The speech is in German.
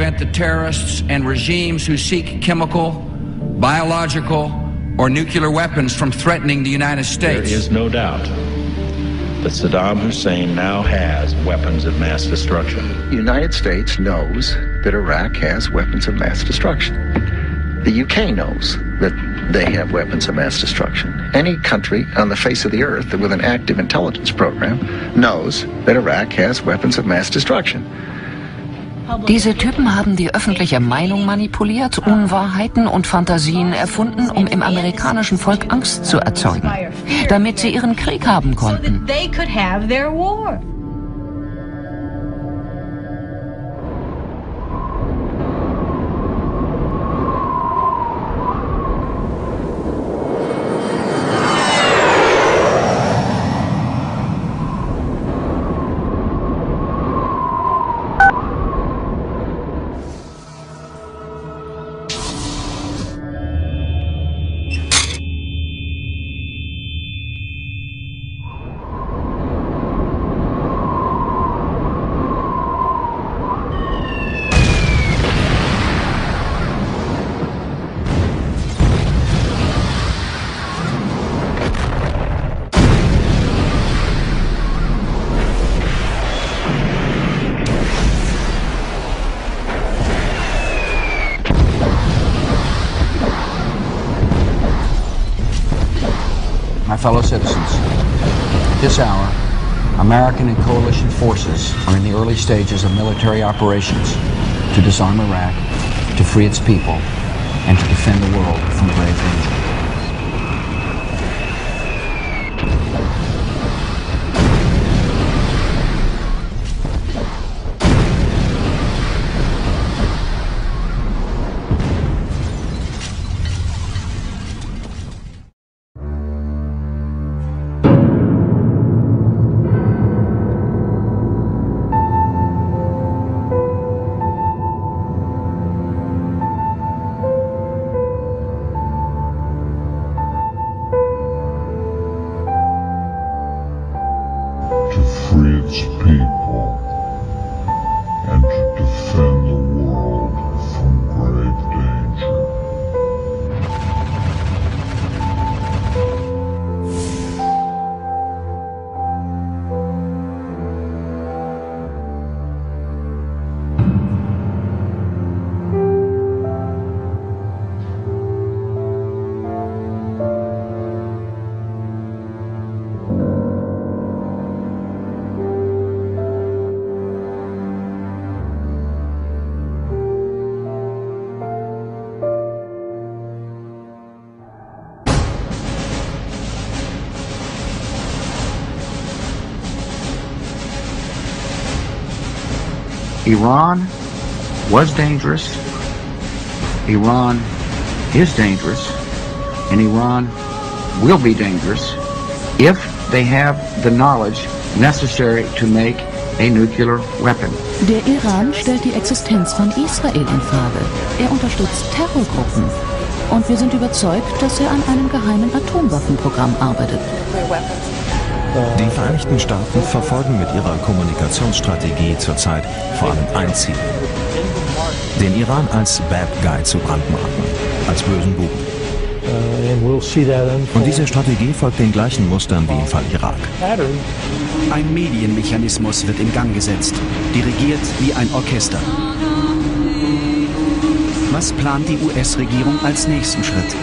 must prevent the terrorists and regimes who seek chemical, biological, or nuclear weapons from threatening the United States. There is no doubt that Saddam Hussein now has weapons of mass destruction. The United States knows that Iraq has weapons of mass destruction. The UK knows that they have weapons of mass destruction. Any country on the face of the earth with an active intelligence program knows that Iraq has weapons of mass destruction. Diese Typen haben die öffentliche Meinung manipuliert, Unwahrheiten und Fantasien erfunden, um im amerikanischen Volk Angst zu erzeugen, damit sie ihren Krieg haben konnten. Fellow citizens. at This hour, American and coalition forces are in the early stages of military operations to disarm Iraq, to free its people, and to defend the world from grave danger. people. Iran was dangerous, Iran is dangerous, and Iran will be dangerous if they have the knowledge necessary to make a nuclear weapon. Der Iran stellt die Existenz von Israel in Frage. Er unterstützt Terrorgruppen. Und wir sind überzeugt, dass er an einem geheimen Atomwaffenprogramm arbeitet. Die Vereinigten Staaten verfolgen mit ihrer Kommunikationsstrategie zurzeit vor allem ein Ziel. Den Iran als Bad Guy zu brandmarken, als bösen Buben. Und diese Strategie folgt den gleichen Mustern wie im Fall Irak. Ein Medienmechanismus wird in Gang gesetzt, dirigiert wie ein Orchester. Was plant die US-Regierung als nächsten Schritt?